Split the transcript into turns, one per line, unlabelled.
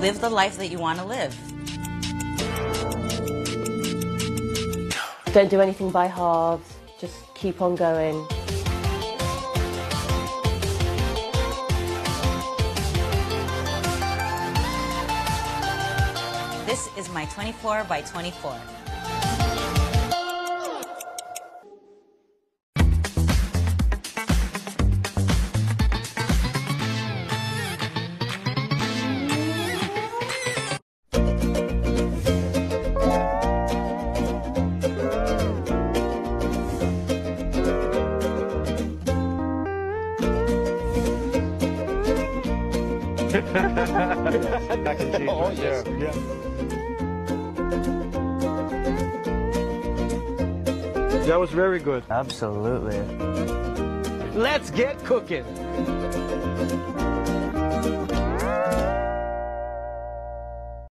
live the life that you want to live.
Don't do anything by halves. Just keep on going.
This is my 24 by 24.
Mac and cheese.
Oh, yes.
Yeah. That was very good.
Absolutely.
Let's get cooking.